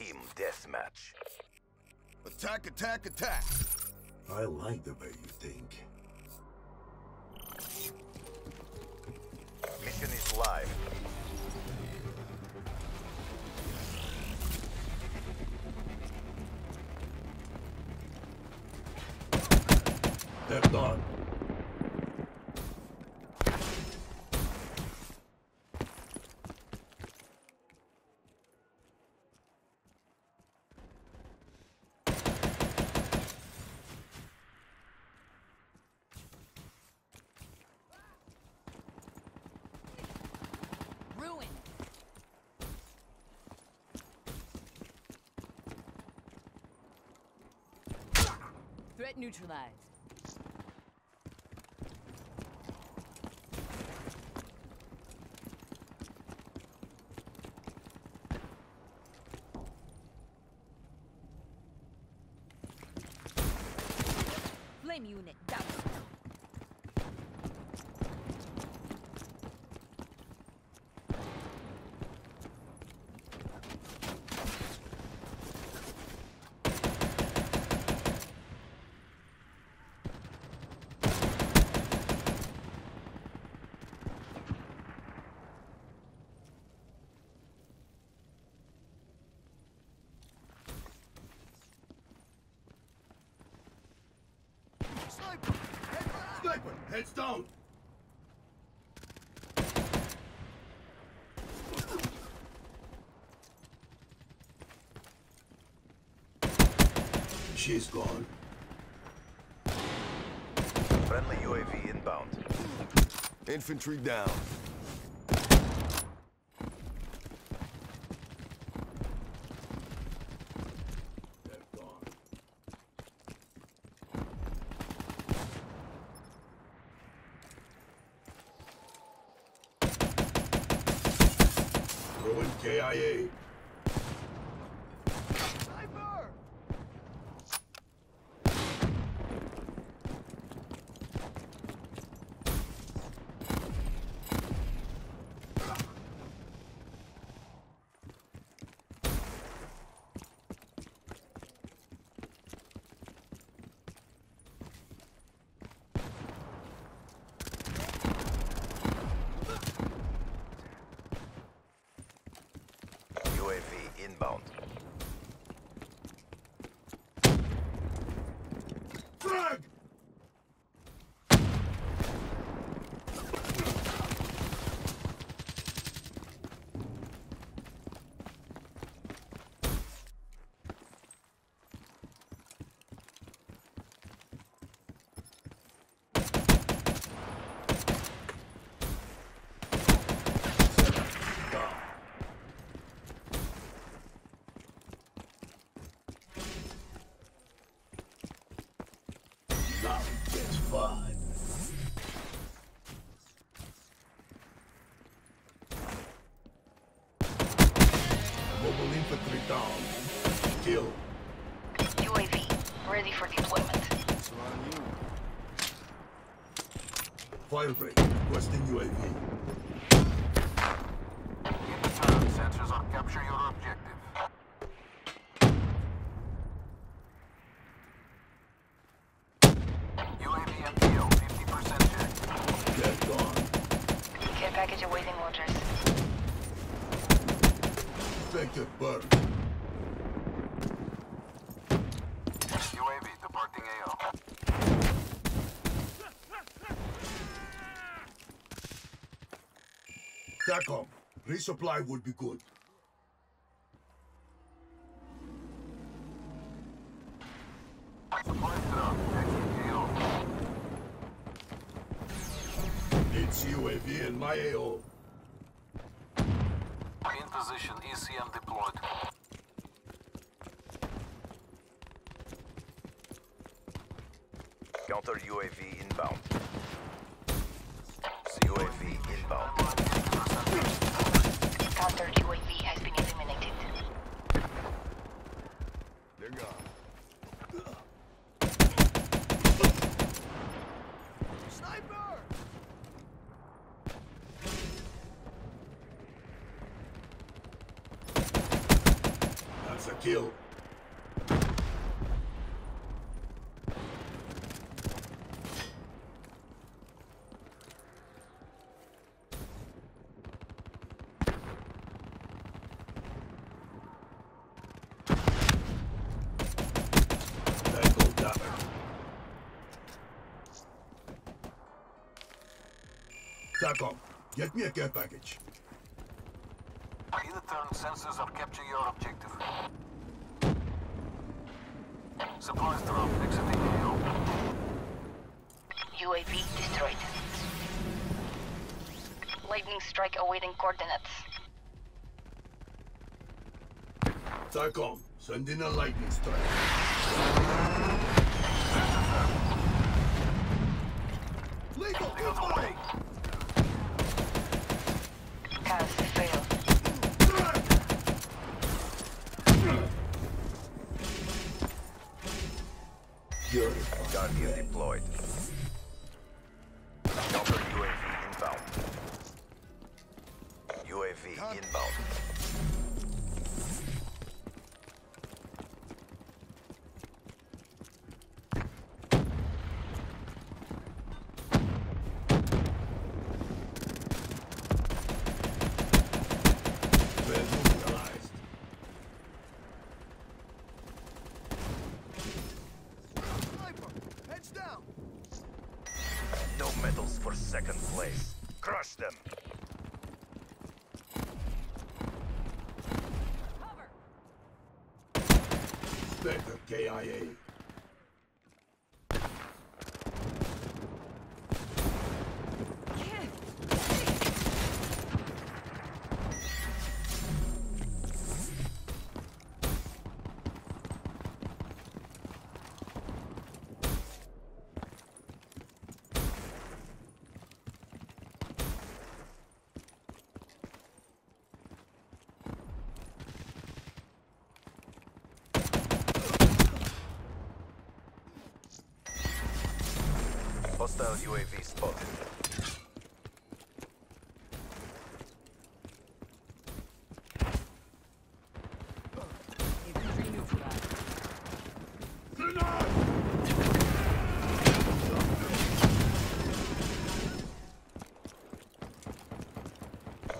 Team deathmatch. Attack, attack, attack! I like the way you think. Threat neutralized. Flame unit down. Sniper! Head back! Sniper, heads down. She's gone. Friendly UAV inbound. Infantry down. They're gone. Throwing KIA. Sniper! UAV inbound. Down. Kill. UAV, ready for deployment. It's on you. Firebreak. Requesting UAV. Sensors on capture your objective. UAV MPO, 50% check. They're gone. Care package awaiting orders. Effective burn. UAV departing AO. TACOM. Resupply would be good. It's UAV in my AO. In position, ECM deployed. Counter UAV inbound. Sniper! That's a kill. Tango down. TACOM, get me a care package. Either turn sensors or capture your objective. Supplies drop. Exiting AO. UAV destroyed. Lightning strike awaiting coordinates. TACOM, send in a lightning strike. Lethal The No medals for second place. Crush them. Spectre KIA. Hostile UAV spotted.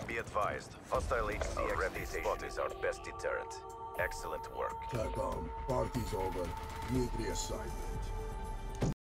Be advised, hostile HC reputation is our best deterrent. Excellent work. TACOM, party's over. Nuclear site.